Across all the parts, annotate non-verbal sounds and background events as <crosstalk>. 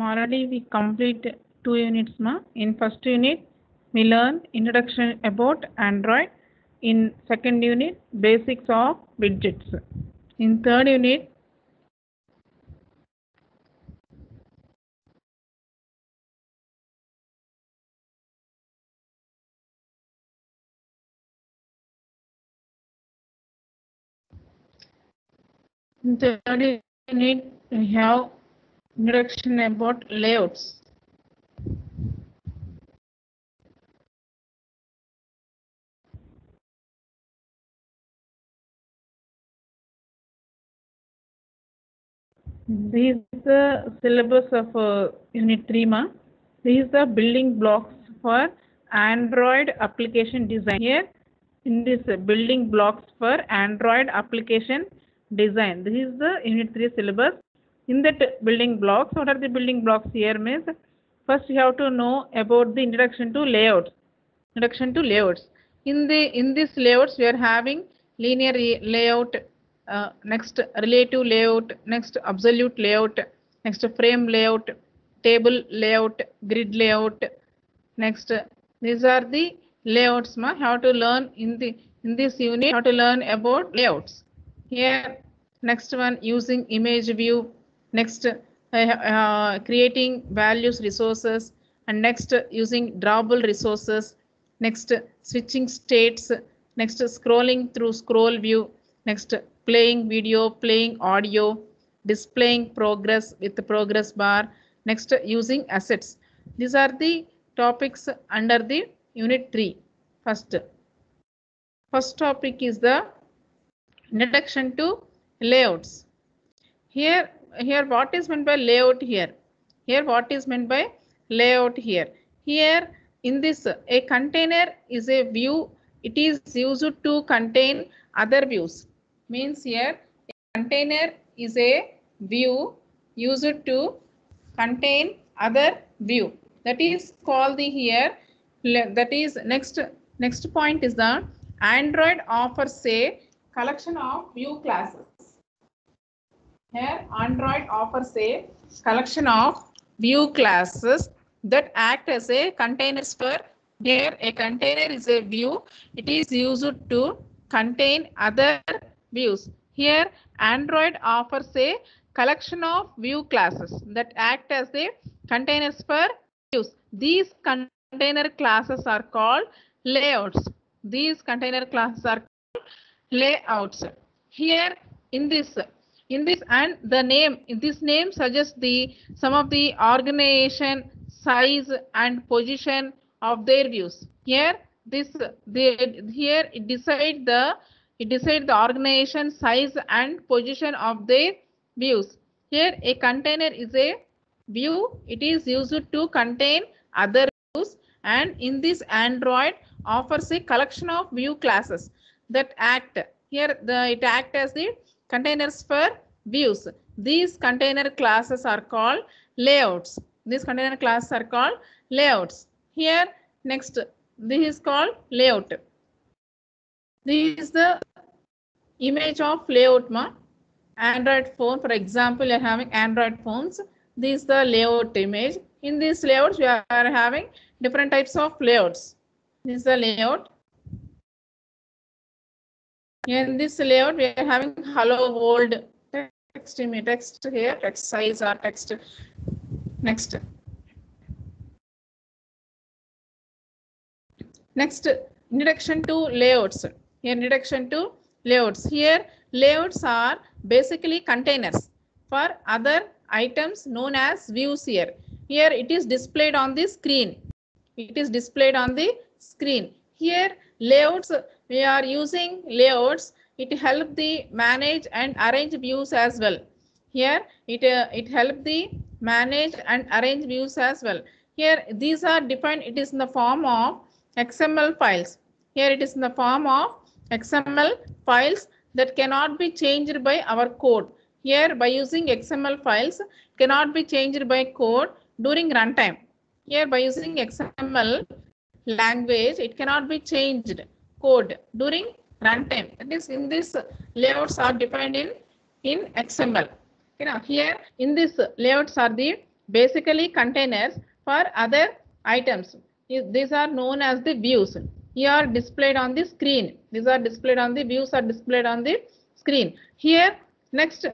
Already we complete two units ma. In first unit, we learn introduction about Android. In second unit, basics of widgets. In third unit, in third unit, we have introduction about layouts. This is the syllabus of uh, Unit 3 ma. This is the building blocks for Android application design. Here, in this uh, building blocks for Android application design. This is the Unit 3 syllabus. In that building blocks, what are the building blocks here means? First, you have to know about the introduction to layouts. Introduction to layouts. In the in this layouts, we are having linear layout, uh, next relative layout, next absolute layout, next frame layout, table layout, grid layout. Next, these are the layouts. Ma, how to learn in the in this unit, how to learn about layouts. Here, next one using image view. Next, uh, uh, creating values resources, and next using drawable resources. Next, switching states. Next, scrolling through scroll view. Next, playing video, playing audio, displaying progress with the progress bar. Next, using assets. These are the topics under the unit 3. First, first topic is the introduction to layouts. Here, here what is meant by layout here? Here what is meant by layout here? Here in this a container is a view. It is used to contain other views. Means here a container is a view used to contain other view. That is called the here. That is next next point is the Android offers a collection of view classes. Here, Android offers a collection of view classes that act as a containers for here a container is a view. It is used to contain other views. Here, Android offers a collection of view classes that act as a containers for views. These container classes are called layouts. These container classes are called layouts. Here in this, in this and the name, this name suggests the some of the organization, size and position of their views. Here this they here it decide the it decide the organization, size and position of their views. Here a container is a view. It is used to contain other views and in this Android offers a collection of view classes that act here the it act as the containers for views. These container classes are called layouts. These container classes are called layouts. Here next this is called layout. This is the image of layout ma. Android phone for example you're having android phones. This is the layout image. In these layouts we are having different types of layouts. This is the layout in this layout, we are having hello world text text here, text size or text. Next. Next, introduction to layouts. Here, introduction to layouts. Here, layouts are basically containers for other items known as views here. Here, it is displayed on the screen. It is displayed on the screen. Here, layouts we are using layouts. It help the manage and arrange views as well. Here it uh, it help the manage and arrange views as well. Here these are defined it is in the form of xml files. Here it is in the form of xml files that cannot be changed by our code. Here by using xml files cannot be changed by code during runtime. Here by using xml language it cannot be changed code during runtime. That is, in this layouts are defined in in XML. Okay, now here in this layouts are the basically containers for other items. These are known as the views. Here are displayed on the screen. These are displayed on the views are displayed on the screen. Here next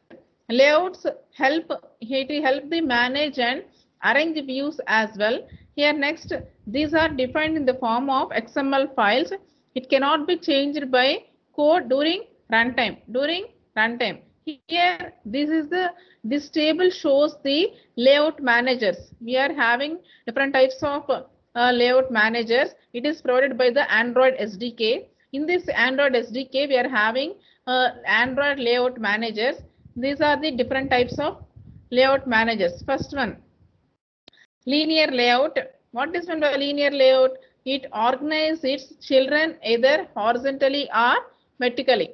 layouts help it help the manage and arrange the views as well. Here next these are defined in the form of XML files. It cannot be changed by code during runtime. During runtime. Here, this is the, this table shows the layout managers. We are having different types of uh, layout managers. It is provided by the Android SDK. In this Android SDK, we are having uh, Android layout managers. These are the different types of layout managers. First one, linear layout. What is meant by linear layout? It organizes its children either horizontally or vertically.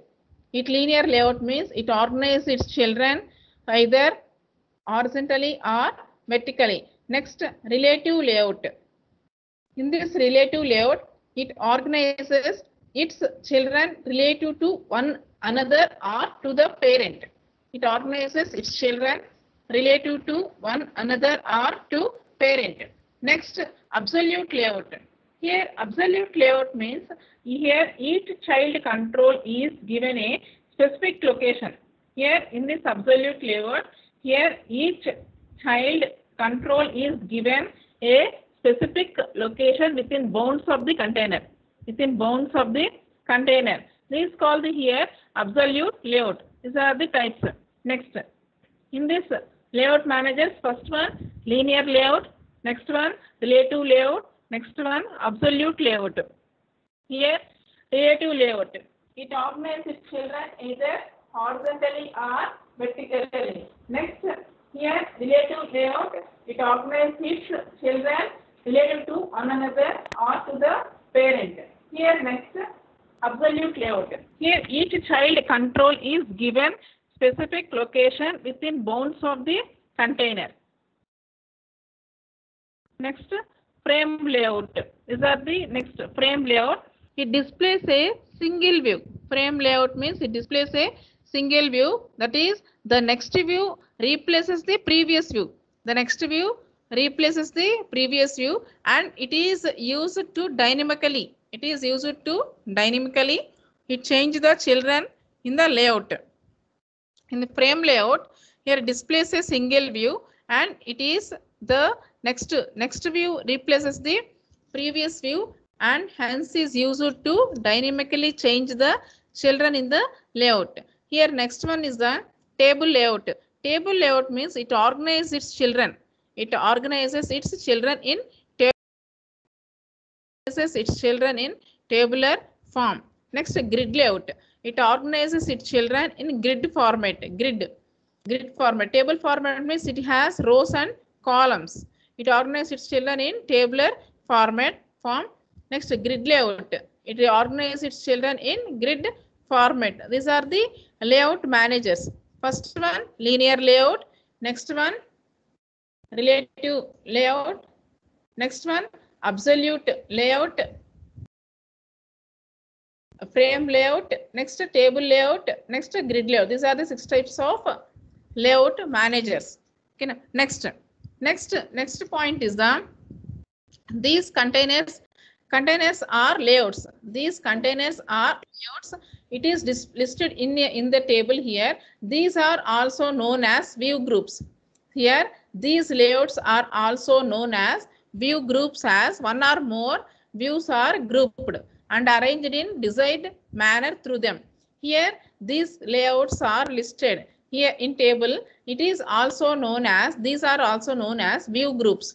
It linear layout means it organizes its children either horizontally or vertically. Next, relative layout. In this relative layout, it organizes its children relative to one another or to the parent. It organizes its children relative to one another or to parent. Next, absolute layout. Here, absolute layout means here each child control is given a specific location. Here in this absolute layout, here each child control is given a specific location within bounds of the container. Within bounds of the container. This is called here absolute layout. These are the types. Next, in this layout managers, first one linear layout, next one relative layout, next one absolute layout. Here relative layout. It organizes its children either horizontally or vertically. Next, here relative layout. It organizes its children relative to one another or to the parent. Here next, absolute layout. Here each child control is given specific location within bounds of the container. Next, frame layout. These are the next frame layout. It displays a single view. Frame layout means it displays a single view. That is, the next view replaces the previous view. The next view replaces the previous view and it is used to dynamically. It is used to dynamically. It change the children in the layout. In the frame layout, here displays a single view and it is the next next view replaces the previous view and hence is used to dynamically change the children in the layout. Here next one is the table layout. Table layout means it organizes its children. It organizes its children in organizes its children in tabular form. Next grid layout. It organizes its children in grid format. Grid. Grid format. Table format means it has rows and columns. It organizes its children in tabular format form. Next, grid layout. It organizes its children in grid format. These are the layout managers. First one, linear layout. Next one, relative layout. Next one, absolute layout. Frame layout. Next, table layout. Next, grid layout. These are the six types of layout managers. Okay, next, next, next point is the these containers containers are layouts. These containers are layouts. It is listed in in the table here. These are also known as view groups. Here these layouts are also known as view groups as one or more views are grouped and arranged in desired manner through them. Here these layouts are listed here in table it is also known as these are also known as view groups.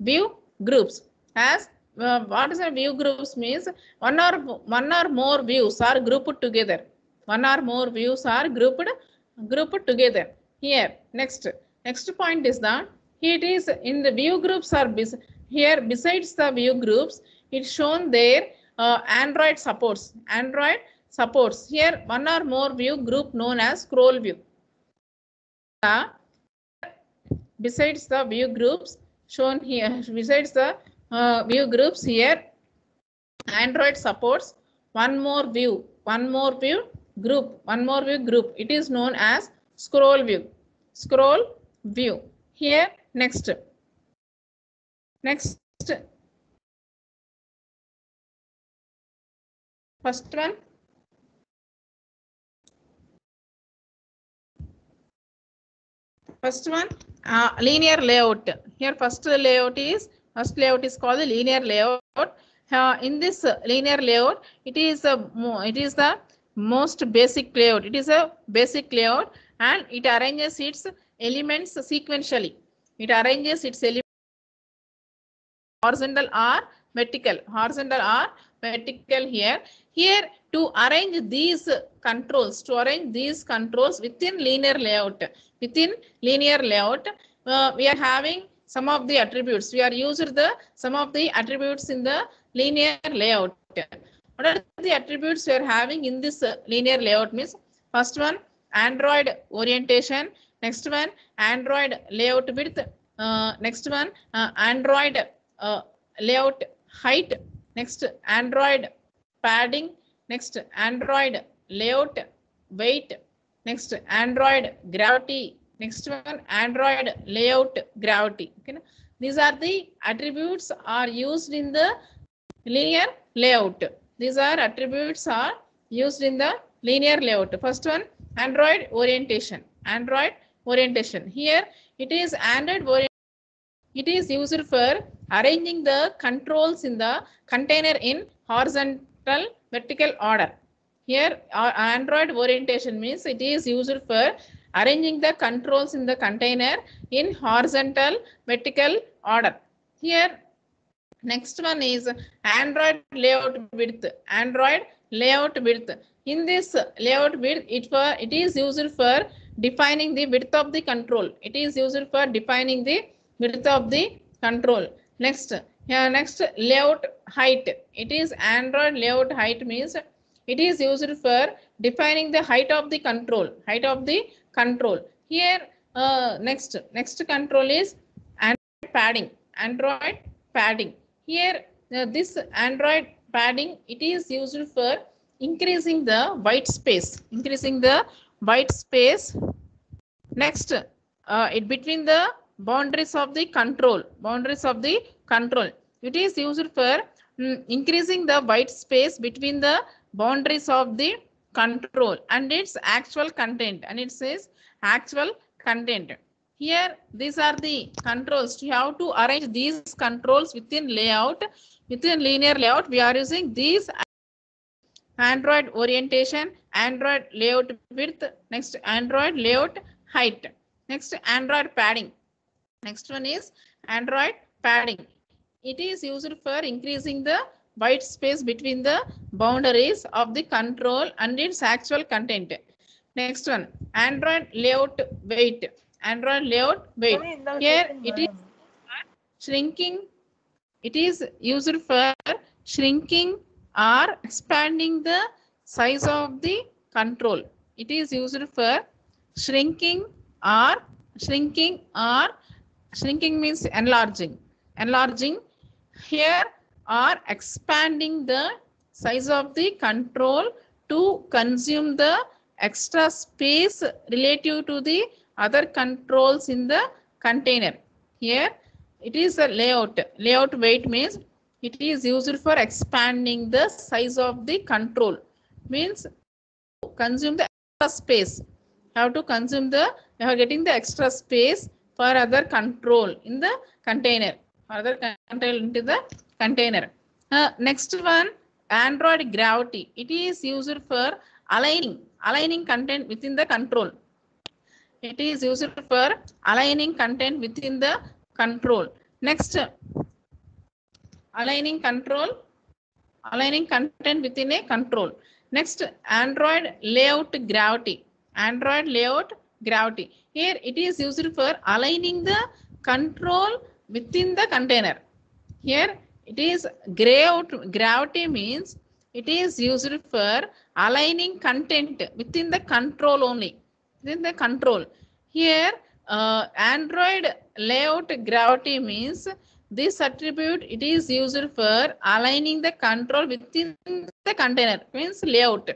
View groups. As uh, what is a view groups means one or one or more views are grouped together. One or more views are grouped grouped together. Here next. Next point is that it is in the view groups are here besides the view groups it's shown there uh, android supports android supports. Here one or more view group known as scroll view uh, besides the view groups shown here besides the uh, view groups here android supports one more view one more view group one more view group it is known as scroll view scroll view. Here, next. Next. First one. First one, uh, linear layout. Here, first layout is first layout is called the linear layout. Uh, in this linear layout, it is a it is the most basic layout. It is a basic layout, and it arranges its elements sequentially. It arranges its elements horizontal or vertical. Horizontal or vertical here. Here to arrange these controls, to arrange these controls within linear layout. Within linear layout, uh, we are having some of the attributes. We are used the some of the attributes in the linear layout. What are the attributes we are having in this uh, linear layout means first one Android orientation, next one Android layout width, uh, next one uh, Android uh, layout height, next Android padding, next Android layout weight, next Android gravity, next one Android layout gravity. Okay. These are the attributes are used in the linear layout. These are attributes are used in the linear layout. First one, Android orientation. Android orientation. Here it is Android orientation. It is used for arranging the controls in the container in horizontal vertical order. Here uh, Android orientation means it is used for arranging the controls in the container in horizontal vertical order. Here Next one is Android layout width. Android layout width. In this layout width, it for it is used for defining the width of the control. It is used for defining the width of the control. Next, here next layout height. It is Android layout height means it is used for defining the height of the control. Height of the control. Here uh, next next control is Android padding. Android padding. Here, uh, this Android padding, it is used for increasing the white space, increasing the white space. Next, uh, it between the boundaries of the control, boundaries of the control. It is used for mm, increasing the white space between the boundaries of the control and its actual content. And it says actual content. Here, these are the controls. You have to arrange these controls within layout. Within linear layout, we are using these Android orientation, Android layout width, next Android layout height, next Android padding. Next one is Android padding. It is used for increasing the white space between the boundaries of the control and its actual content. Next one, Android layout weight. Android layout weight. Here it is shrinking. It is used for shrinking or expanding the size of the control. It is used for shrinking or shrinking or shrinking means enlarging. Enlarging here are expanding the size of the control to consume the extra space relative to the other controls in the container. Here it is a layout. Layout weight means it is used for expanding the size of the control. Means consume the extra space. Have to consume the, you are getting the extra space for other control in the container. Other control into the container. Uh, next one, Android gravity. It is used for aligning, aligning content within the control. It is used for aligning content within the control. Next, aligning control, aligning content within a control. Next, Android layout gravity. Android layout gravity. Here it is used for aligning the control within the container. Here it is gravity, means it is used for aligning content within the control only. Within the control. Here uh, Android layout gravity means this attribute it is used for aligning the control within the container means layout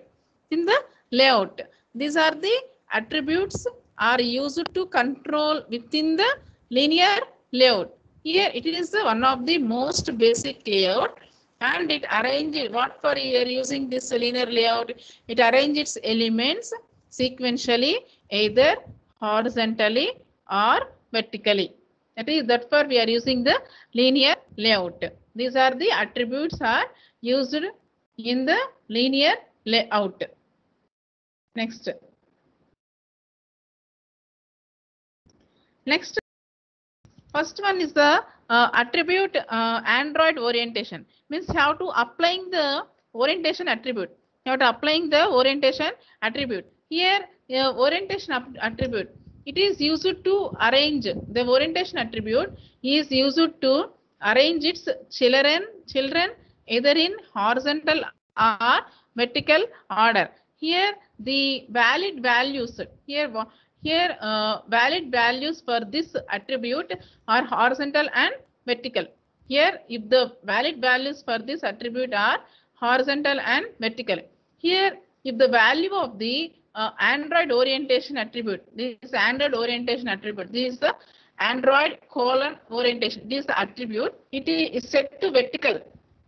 in the layout these are the attributes are used to control within the linear layout. Here it is one of the most basic layout and it arranges what for are using this linear layout. It arranges elements sequentially either horizontally or vertically. That is that for we are using the linear layout. These are the attributes are used in the linear layout. Next. Next, first one is the uh, attribute uh, Android orientation. Means how to applying the orientation attribute. Have to applying the orientation attribute. Here, uh, orientation attribute. It is used to arrange the orientation attribute is used to arrange its children children either in horizontal or vertical order. Here, the valid values here here uh, valid values for this attribute are horizontal and vertical. Here if the valid values for this attribute are horizontal and vertical. Here if the value of the uh, Android orientation attribute, this is Android orientation attribute, this is the Android colon orientation, this attribute, it is set to vertical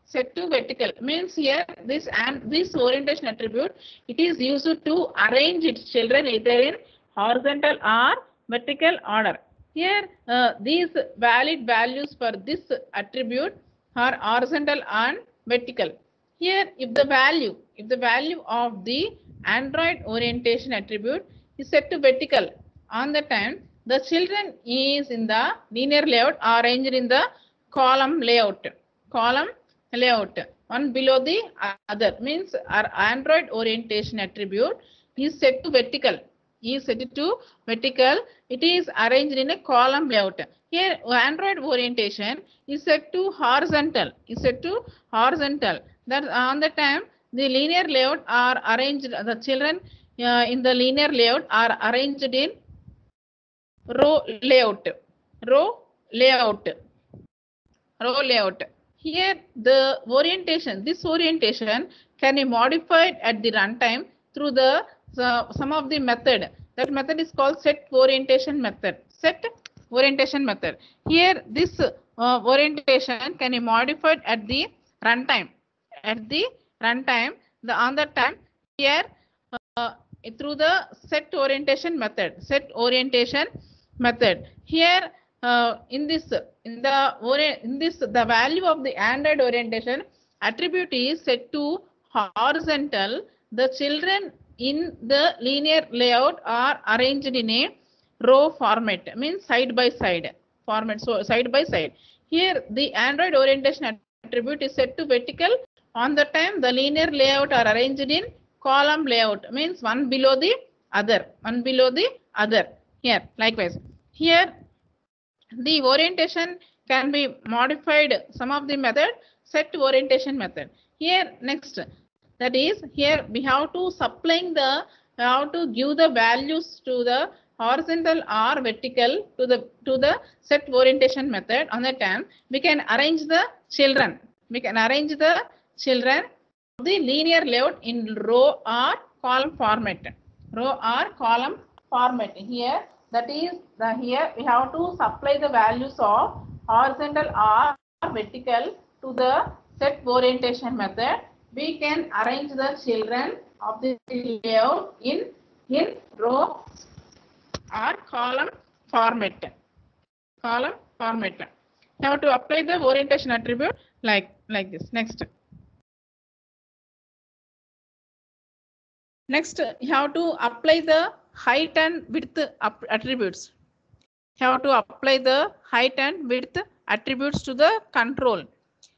set to vertical means here this and this orientation attribute it is used to arrange its children either in horizontal or vertical order. Here, uh, these valid values for this attribute are horizontal and vertical. Here, if the value, if the value of the Android orientation attribute is set to vertical, on the time the children is in the linear layout arranged in the column layout. Column layout, one below the other means our Android orientation attribute is set to vertical is set to vertical. It is arranged in a column layout. Here Android orientation is set to horizontal. Is set to horizontal. That on the time the linear layout are arranged. The children uh, in the linear layout are arranged in row layout. Row layout. Row layout. Here the orientation. This orientation can be modified at the runtime through the so some of the method. That method is called set orientation method. Set orientation method. Here this uh, orientation can be modified at the runtime. At the runtime, the on the time here uh, through the set orientation method. Set orientation method. Here uh, in this in the in this the value of the Android orientation attribute is set to horizontal. The children in the linear layout are arranged in a row format means side by side format. So side by side. Here the android orientation attribute is set to vertical. On the time the linear layout are arranged in column layout means one below the other one below the other. Here likewise. Here the orientation can be modified some of the method set to orientation method. Here next that is here we have to supplying the have to give the values to the horizontal or vertical to the to the set orientation method. On the time we can arrange the children. We can arrange the children the linear layout in row or column format. Row or column format. Here that is the here we have to supply the values of horizontal or vertical to the set orientation method we can arrange the children of the layout in, in row or column format. Column format. Now to apply the orientation attribute like, like this. Next. Next, you have to apply the height and width attributes. Have to apply the height and width attributes to the control.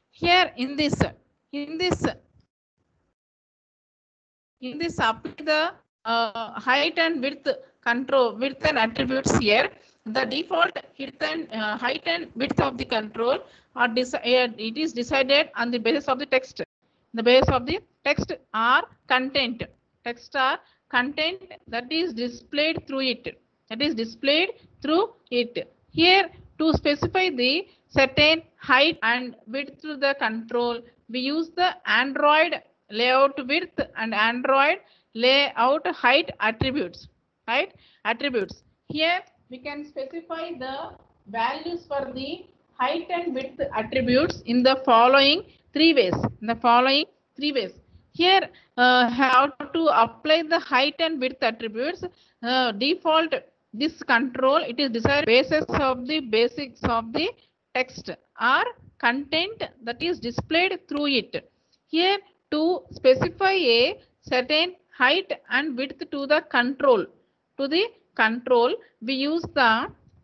Here in this, in this in this apply the uh, height and width control width and attributes here. The default height and uh, height and width of the control are decided it is decided on the basis of the text. The base of the text are content text are content that is displayed through it. That is displayed through it. Here to specify the certain height and width to the control we use the android layout width and Android layout height attributes, right? Attributes. Here we can specify the values for the height and width attributes in the following three ways. In the following three ways. Here, uh, how to apply the height and width attributes. Uh, default this control it is desired basis of the basics of the text or content that is displayed through it. Here to specify a certain height and width to the control. To the control we use the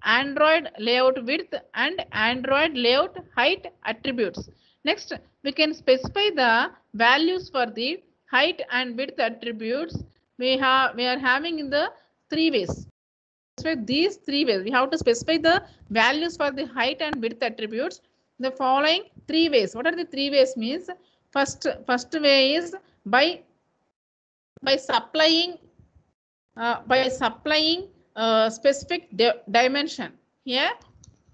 android layout width and android layout height attributes. Next we can specify the values for the height and width attributes we have we are having in the three ways. So these three ways. We have to specify the values for the height and width attributes. The following three ways. What are the three ways means first first way is by by supplying uh, by supplying uh, specific di dimension. Here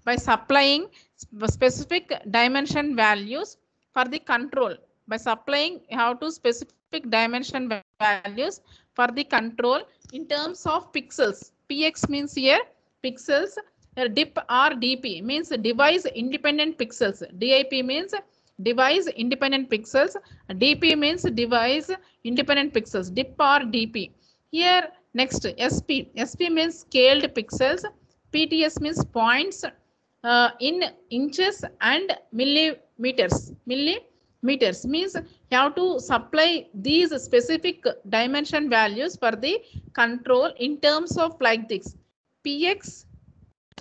by supplying sp- specific dimension values for the control. By supplying how to specific dimension values for the control in terms of pixels. Px means here pixels uh, dip or dp means device independent pixels. Dip means device independent pixels. Dp means device independent pixels. Dip or dp here next sp sp means scaled pixels. Pts means points uh, in inches and millimeters. Millimeters means you have to supply these specific dimension values for the control in terms of like this. Px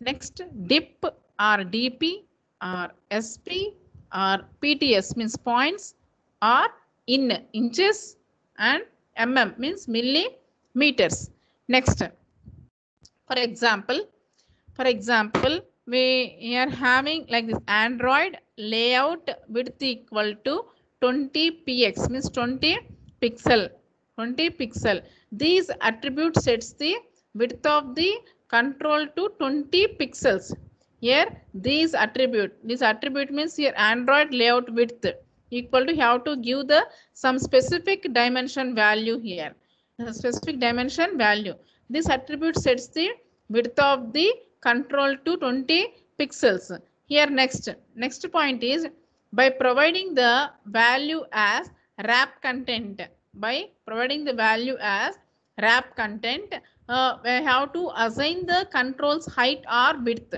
next dip or dp or sp or pts means points or in inches and mm means millimeters. Next. For example for example we are having like this android layout width equal to 20 px means 20 pixel 20 pixel. These attribute sets the width of the control to 20 pixels here these attribute this attribute means here android layout width equal to you have to give the some specific dimension value here. The specific dimension value. This attribute sets the width of the control to 20 pixels. Here next next point is by providing the value as wrap content by providing the value as wrap content uh, we have to assign the controls height or width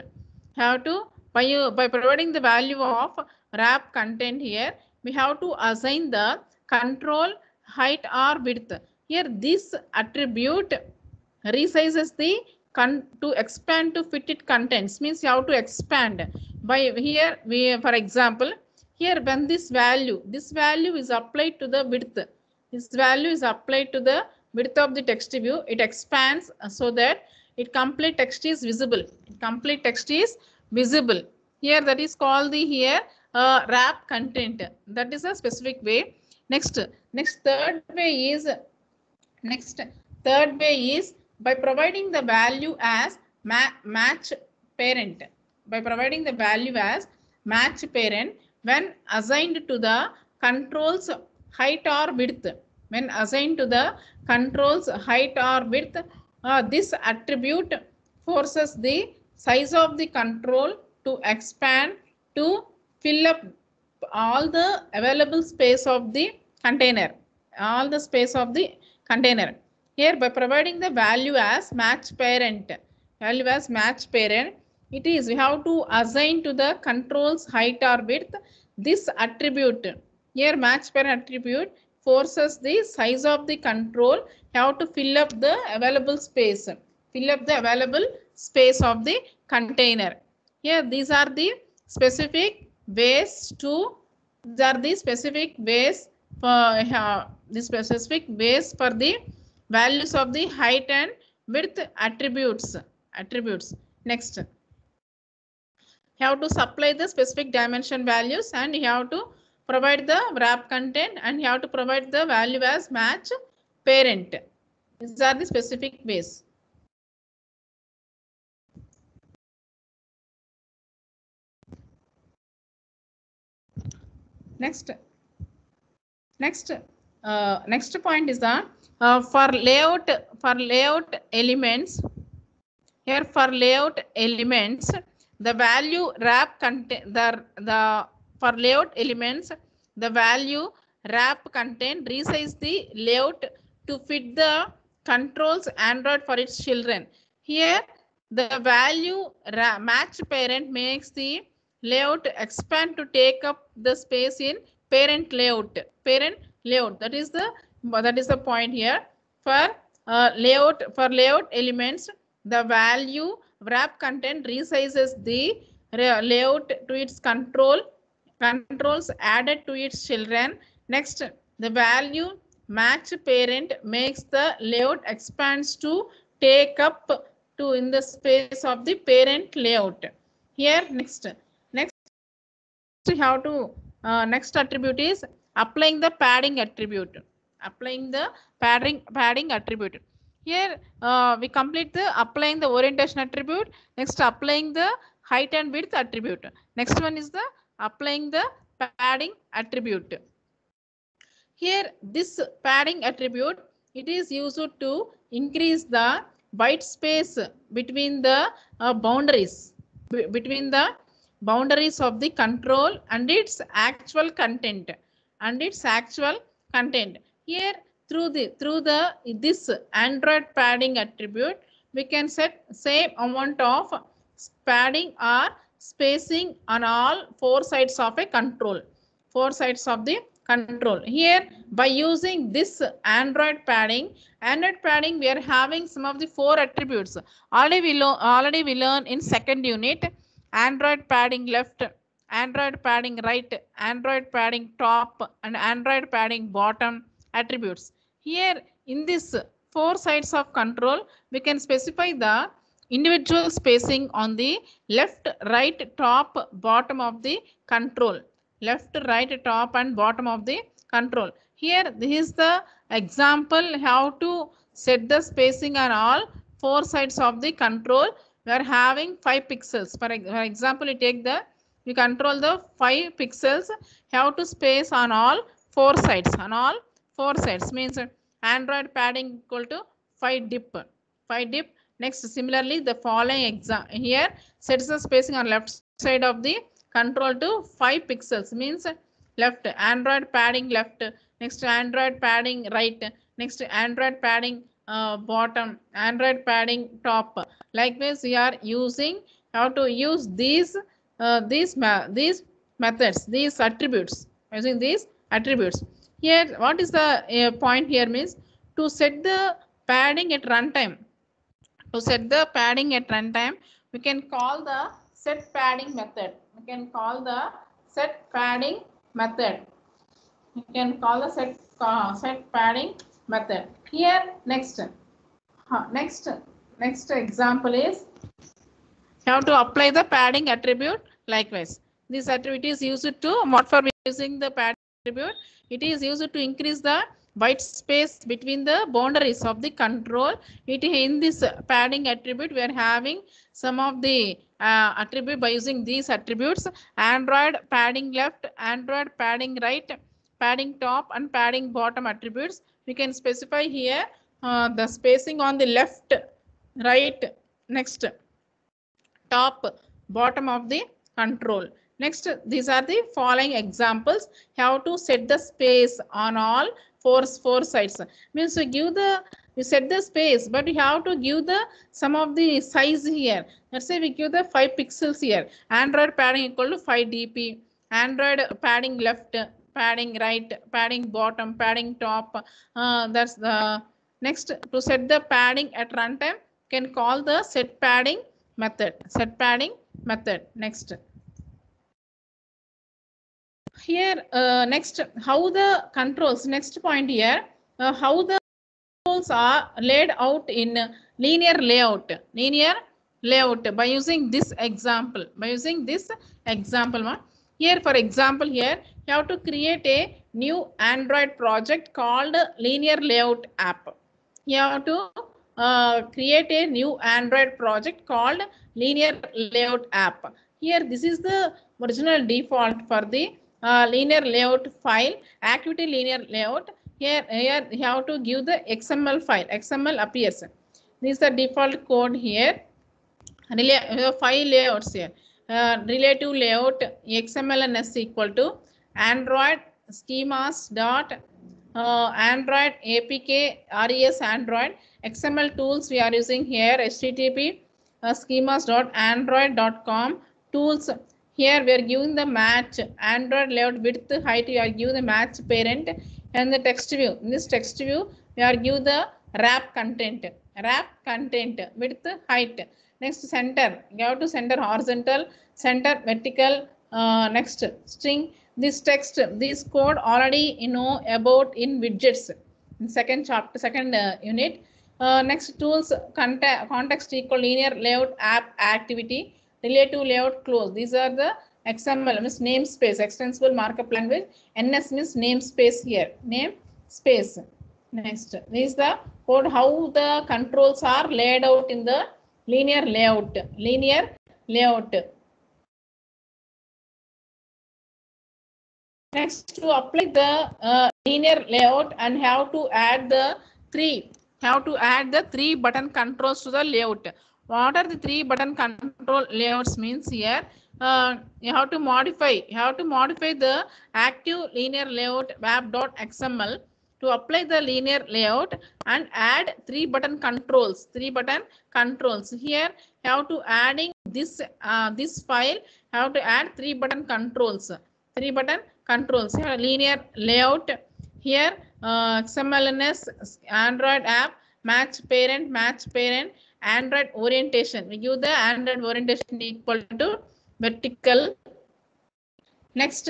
have to? By by providing the value of wrap content here we have to assign the control height or width. Here this attribute resizes the con to expand to fit it contents. Means you have to expand. By here we for example here when this value this value is applied to the width. This value is applied to the width of the text view. It expands uh, so that it complete text is visible. Complete text is visible. Here that is called the here uh, wrap content. That is a specific way. Next next third way is next third way is by providing the value as ma- match parent. By providing the value as match parent when assigned to the controls height or width. When assigned to the controls height or width uh, this attribute forces the size of the control to expand to fill up all the available space of the container. All the space of the container. Here by providing the value as match parent value as match parent it is we have to assign to the controls height or width. This attribute here match parent attribute forces the size of the control have to fill up the available space fill up the available space of the container. Here these are the specific ways to these are the specific ways for uh, the specific ways for the values of the height and width attributes attributes. Next. You have to supply the specific dimension values and you have to provide the wrap content and you have to provide the value as match parent. These are the specific ways. Next. Next uh, next point is that uh, for layout for layout elements here for layout elements, the value wrap contain the the for layout elements, the value wrap content resize the layout to fit the controls Android for its children. Here, the value match parent makes the layout expand to take up the space in parent layout. Parent layout. That is the that is the point here. For uh, layout for layout elements, the value wrap content resizes the layout to its control controls added to its children. Next, the value match parent makes the layout expands to take up to in the space of the parent layout. Here, next, next we have to uh, next attribute is applying the padding attribute. Applying the padding padding attribute. Here uh, we complete the applying the orientation attribute. Next, applying the height and width attribute. Next one is the applying the padding attribute. Here, this padding attribute, it is used to increase the white space between the uh, boundaries, between the boundaries of the control and its actual content and its actual content. Here, through the through the this Android padding attribute, we can set same amount of padding or spacing on all four sides of a control. Four sides of the control. Here by using this android padding android padding we are having some of the four attributes. Already we already we learn in second unit android padding left android padding right android padding top and android padding bottom attributes. Here in this four sides of control we can specify the individual spacing on the left right top bottom of the control. Left right top and bottom of the control. Here this is the example how to set the spacing on all four sides of the control. We are having five pixels. For, for example you take the you control the five pixels how to space on all four sides on all four sides. Means android padding equal to 5 dip. 5 dip next similarly the following exam here sets the spacing on left side of the control to 5 pixels means left android padding left next android padding right next android padding uh, bottom android padding top. Likewise we are using how to use these uh, these these methods these attributes using these attributes. Here what is the uh, point here means to set the padding at runtime to set the padding at runtime. We can call the set padding method. We can call the set padding method. You can call the set uh, set padding method. Here next. Uh, next next example is have to apply the padding attribute likewise. This attribute is used to what for using the padding attribute. It is used to increase the white space between the boundaries of the control. It in this padding attribute we are having some of the uh, attribute by using these attributes Android padding left, Android padding right, padding top and padding bottom attributes. We can specify here uh, the spacing on the left, right, next top bottom of the control next these are the following examples. How to set the space on all four four sides. Means you give the you set the space but you have to give the some of the size here. Let's say we give the 5 pixels here. Android padding equal to 5 dp android padding left padding right padding bottom padding top. Uh, that's the next to set the padding at runtime can call the set padding method set padding method. Next here uh, next how the controls next point here uh, how the controls are laid out in linear layout linear layout by using this example by using this example ma. here for example here you have to create a new android project called linear layout app you have to uh, create a new Android project called linear layout app. Here, this is the original default for the uh, linear layout file, activity linear layout. Here, here you have to give the XML file. XML appears. This is the default code here. We have five layouts here. Uh, relative layout XML and S equal to Android schemas dot uh, Android APK RES Android XML tools we are using here HTTP uh, schemas dot android dot com tools here we are giving the match. Android layout width height we are giving the match parent and the text view. In this text view we are give the wrap content. Wrap content width height. Next center. You have to center horizontal center vertical uh, next string. This text this code already you know about in widgets. In second chapter second uh, unit. Uh, next tools context, context equal linear layout app activity relative layout close. These are the xml means namespace extensible markup language. Ns means namespace here. Name space. Next. This is the code how the controls are laid out in the linear layout. Linear layout. Next to apply the uh, linear layout and have to add the three have to add the three button controls to the layout what are the three button control layouts means here? Uh, you have to modify you have to modify the active linear layout web.xml to apply the linear layout and add three button controls three button controls. Here you have to adding this uh, this file have to add three button controls three button controls. Here linear layout. Here uh, xmlns android app match parent match parent android orientation. We give the android orientation equal to vertical. Next.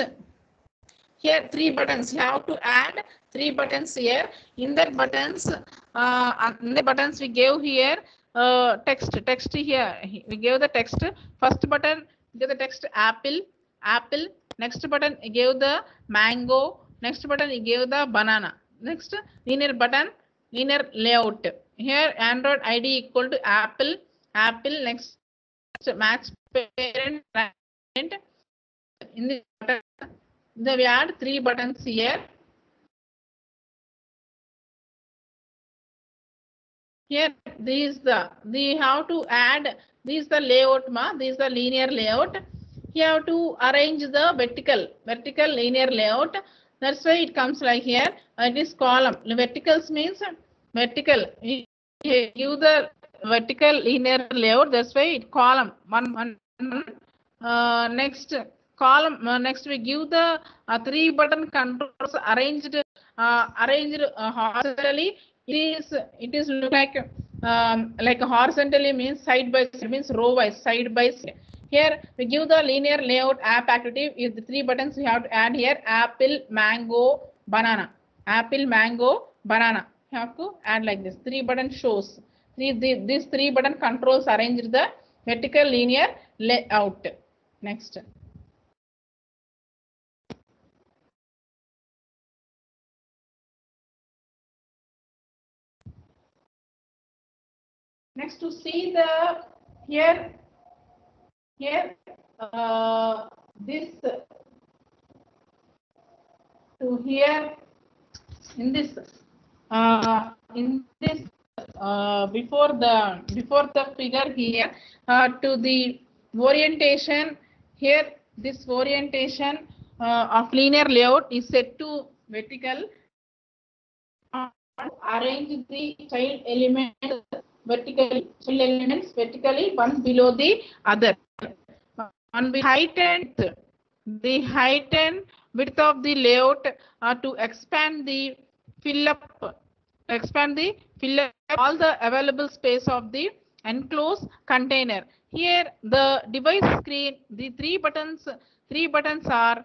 Here three buttons. You have to add three buttons here. In that buttons uh, in the buttons we gave here uh, text. Text here. We gave the text. First button give the text apple. Apple. Next button give the mango. Next button give the banana. Next linear button linear layout here android id equal to apple. Apple next. Match parent in the button we add three buttons here. Here these the we have to add this the layout ma this the linear layout. You have to arrange the vertical vertical linear layout. That's why it comes like here. It is column. Verticals means vertical give the vertical linear layout that's why it column one one, uh, next column uh, next we give the uh, three button controls arranged uh, arranged uh, horizontally. It is it is look like um, like horizontally means side by side means row wise side by side. Here we give the linear layout app activity is the three buttons we have to add here. Apple mango banana. Apple mango banana have to add like this. Three button shows. Three the, these three button controls arranged the vertical linear layout. Next. Next to see the here here uh, this to here in this uh, in this uh, before the before the figure here uh, to the orientation here this orientation uh, of linear layout is set to vertical. Arrange the child element vertically child elements vertically one below the other. On the height and the height and width of the layout uh, to expand the fill up expand the fill up all the available space of the enclosed container. Here the device screen the three buttons three buttons are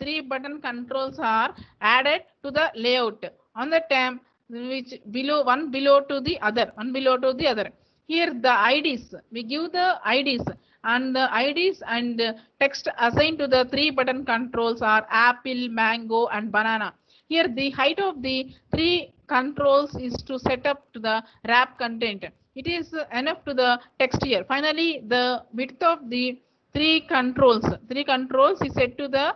three button controls are added to the layout. On the tab which below one below to the other one below to the other. Here the ids we give the ids and the ids and text assigned to the three button controls are apple mango and banana here the height of the three controls is to set up to the wrap content it is enough to the text here finally the width of the three controls three controls is set to the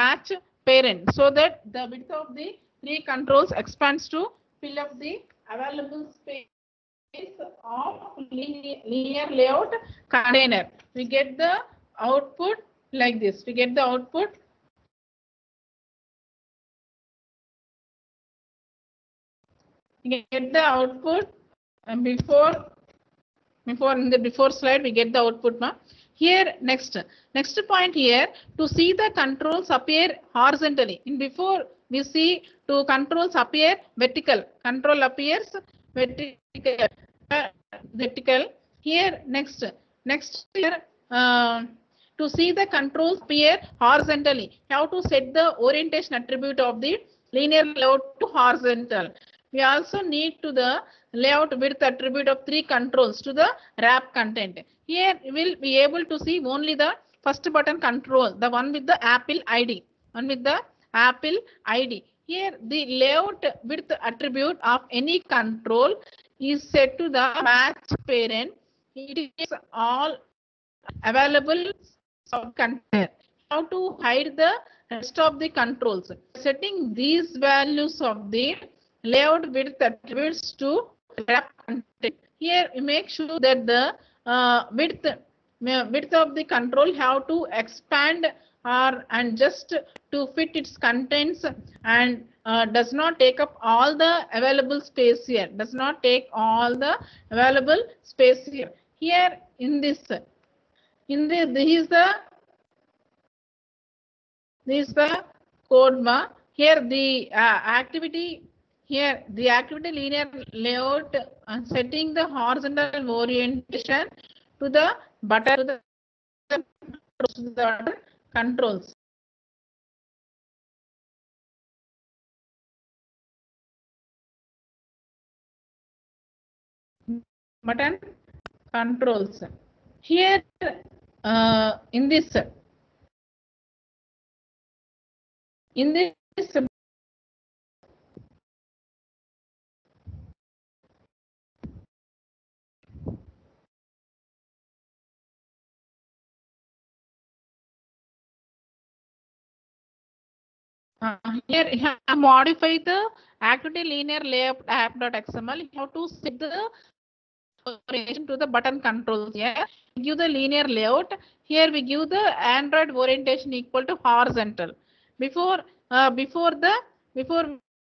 match parent so that the width of the three controls expands to fill up the available space of linear, layout container. We get the output like this. We get the output. Get the output and before before in the before slide we get the output ma. Here next next point here to see the controls appear horizontally. In before we see to controls appear vertical. Control appears vertical uh, vertical. Here next next here uh, to see the controls appear horizontally. How to set the orientation attribute of the linear layout to horizontal we also need to the layout width attribute of three controls to the wrap content. Here we will be able to see only the first button control, the one with the Apple ID, one with the Apple ID. Here the layout width attribute of any control is set to the match parent. It is all available content. How to hide the rest of the controls. Setting these values of the layout width attributes to wrap content. Here make sure that the uh, width width of the control have to expand or and just to fit its contents and uh, does not take up all the available space here. Does not take all the available space here. Here in this in the this is the this is the code ma here the uh, activity here, the activity linear layout uh, setting the horizontal orientation to the button to the, to the controls. Button controls. Here, uh, in this, in this Uh, here <laughs> you have modify the activity linear layout app.xml. You have to set the orientation to the button controls here. Give the linear layout. Here we give the Android orientation equal to horizontal. Before uh, before the before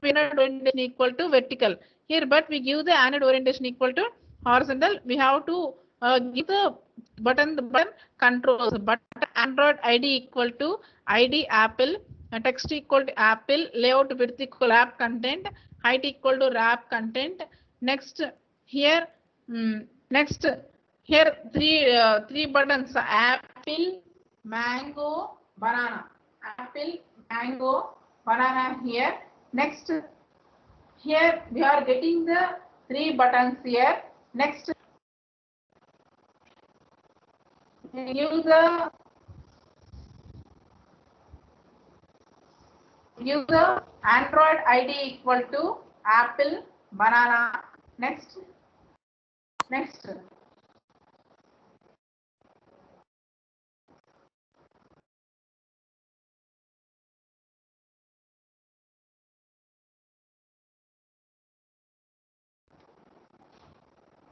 Android orientation equal to vertical. Here, but we give the Android orientation equal to horizontal. We have to uh, give the button the button controls. But Android ID equal to ID Apple text equal to apple layout width equal wrap content height equal to wrap content. Next here mm, next here three uh, three buttons apple mango banana. Apple mango banana here. Next here we are getting the three buttons here. Next give the give the Android ID equal to Apple, banana. Next. Next.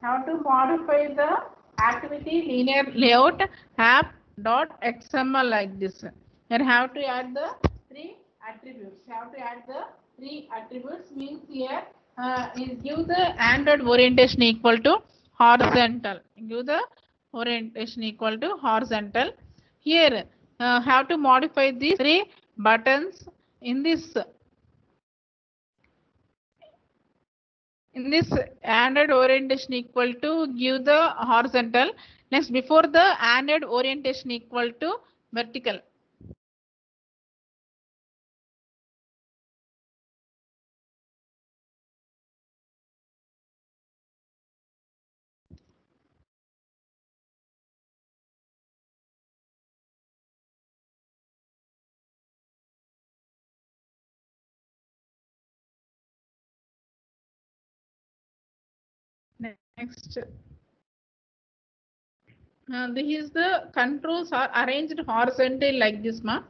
How to modify the activity linear layout app dot xml like this. Here have to add the three attributes. You have to add the three attributes means here uh, is give the Android orientation equal to horizontal. Give the orientation equal to horizontal. Here uh, have to modify these three buttons in this in this Android orientation equal to give the horizontal. Next before the Android orientation equal to vertical. Next. Uh, this is the controls are arranged horizontally like this, ma.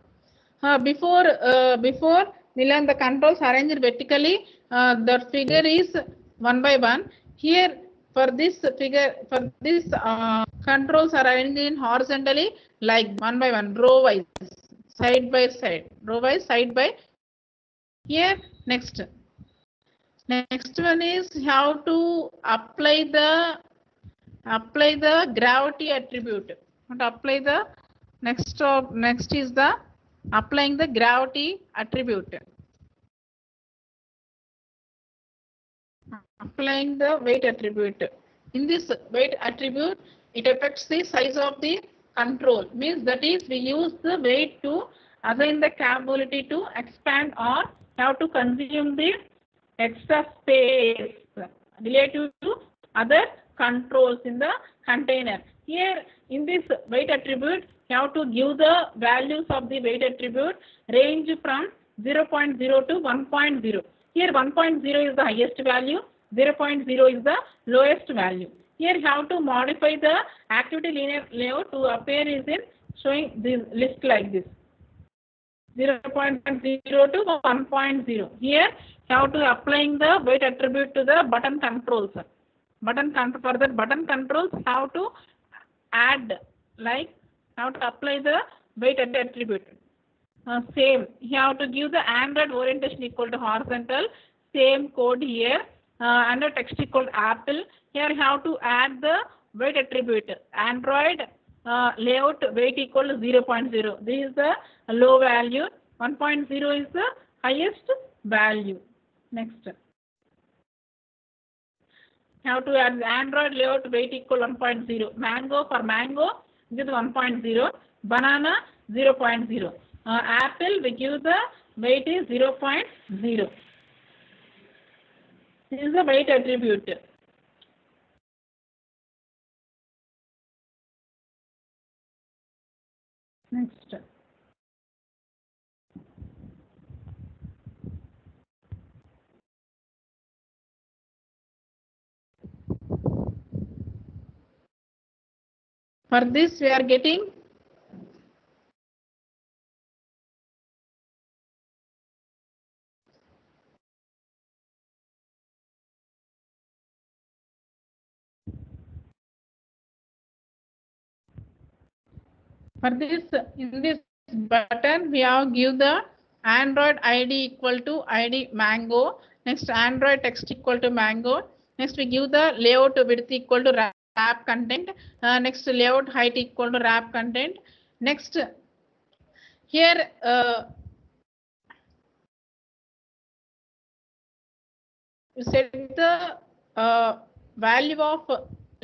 Uh, before uh, before Milan, the controls arranged vertically. Uh, the figure is one by one. Here, for this figure, for this uh, controls are arranged in horizontally like one by one, row wise, side by side, row wise, side by. Here, next. Next one is how to apply the apply the gravity attribute. How apply the next next is the applying the gravity attribute. applying the weight attribute. In this weight attribute, it affects the size of the control. Means that is we use the weight to assign the capability to expand or have to consume the extra space relative to other controls in the container. Here in this weight attribute, you have to give the values of the weight attribute range from 0.0 to 1.0. Here 1.0 is the highest value, 0.0 is the lowest value. Here you have to modify the activity linear layout to appear is in showing this list like this. 0.0 to 1.0. Here you have to applying the weight attribute to the button controls. Button control for that button controls how to add like how to apply the weight attribute. Uh, same you have to give the android orientation equal to horizontal same code here uh, under text equal to apple here you have to add the weight attribute android uh, layout weight equal to 0.0 this is the low value. 1.0 is the highest value. Next. Have to add android layout weight equal 1.0 mango for mango this is 1.0 banana 0.0 uh, apple we give the weight is 0.0 this is the weight attribute next. For this we are getting For this, in this button, we have give the Android ID equal to ID mango. Next, Android text equal to mango. Next, we give the layout width equal to wrap content. Uh, next, layout height equal to wrap content. Next, here, uh, we set the uh, value of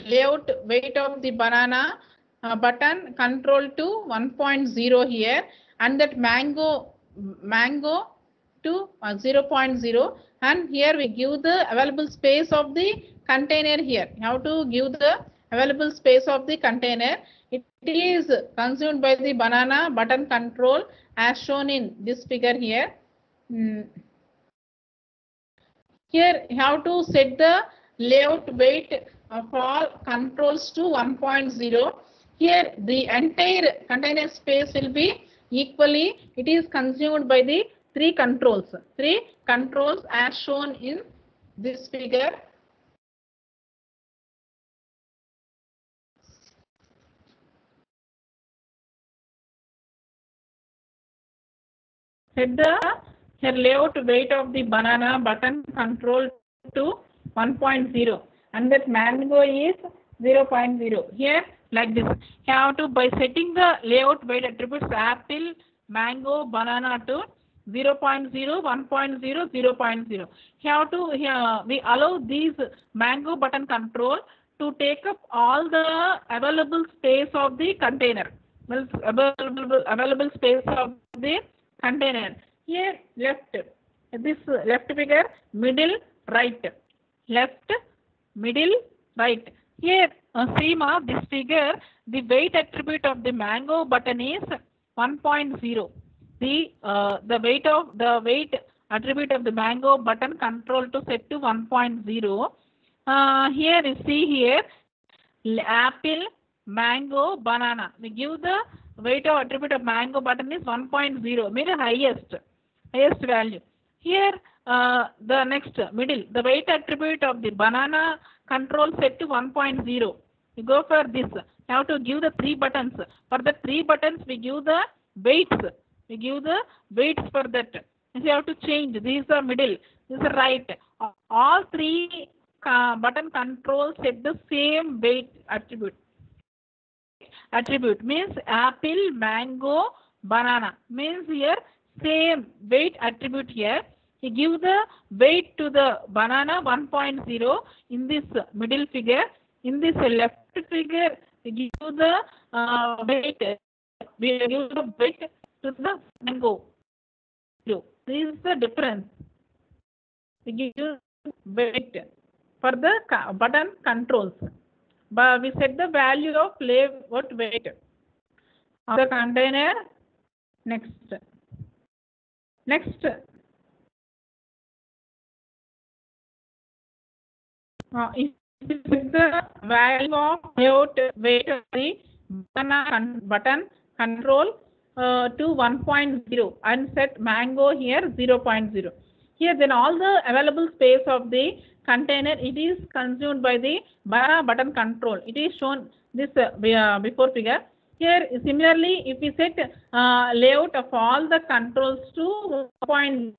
layout weight of the banana uh, button control to 1.0 here and that mango mango to uh, 0.0 and here we give the available space of the container here. How to give the available space of the container. It is consumed by the banana button control as shown in this figure here. Mm. here have to set the layout weight of all controls to 1.0 here the entire container space will be equally, it is consumed by the three controls. Three controls as shown in this figure. Set the here layout weight of the banana button control to 1.0 and that mango is 0.0. Here like this. You have to by setting the layout weight attributes apple, mango, banana to 0 0.0, 1.0, 0 0.0. You have to uh, we allow these mango button control to take up all the available space of the container. Well, available available space of the container. Here left this left figure middle right left middle right here, uh, SEMA, this figure, the weight attribute of the mango button is 1.0. The uh, the weight of the weight attribute of the mango button control to set to 1.0. Uh, here you see here apple, mango, banana. We give the weight of attribute of mango button is 1.0, mean highest highest value. Here uh, the next middle, the weight attribute of the banana control set to 1.0. You go for this. Have to give the three buttons. For the three buttons, we give the weights. We give the weights for that. You have to change. This is the middle. This is right. All three uh, button controls set the same weight attribute. Attribute means apple, mango, banana. Means here same weight attribute here. You give the weight to the banana 1.0 in this middle figure. In this left figure, we give the uh, weight. We give the weight to the mango. This is the difference. We give weight for the button controls. But we set the value of what weight of the container. Next. Next. Uh, if the value of layout weight of the button, button control uh, to 1.0 and set mango here 0.0. Here then all the available space of the container it is consumed by the button control. It is shown this uh, uh, before figure. Here similarly if we set uh, layout of all the controls to 1.0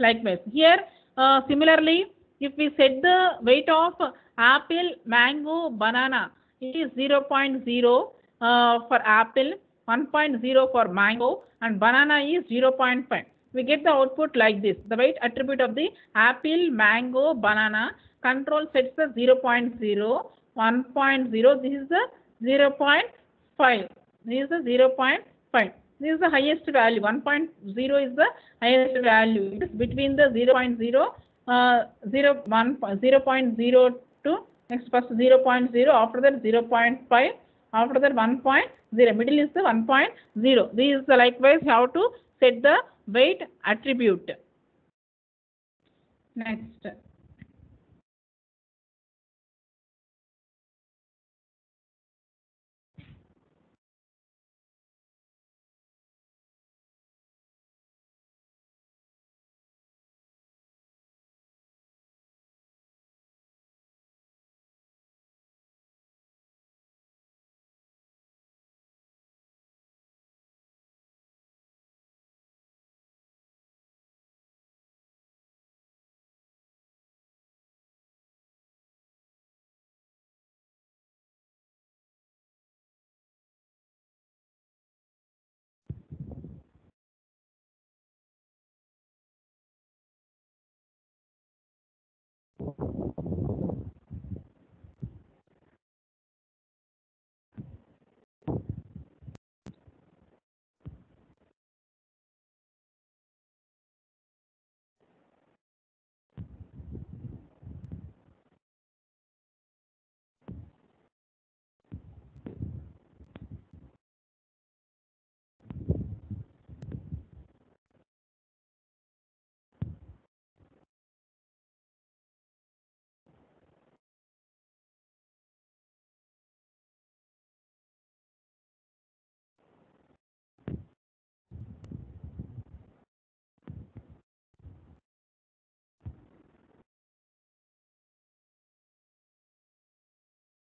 likewise. Here uh, similarly if we set the weight of apple, mango, banana, it is 0.0 uh, for apple, 1.0 for mango and banana is 0.5. We get the output like this. The weight attribute of the apple, mango, banana control sets the 0.0, 1.0. This is the 0.5. This is the 0.5. This is the highest value. 1.0 is the highest value. It is between the 0.0 uh, 0, 1, 0.02 next first 0.0 after that 0.5 after that 1.0 middle is the 1.0 this is the likewise how to set the weight attribute. Next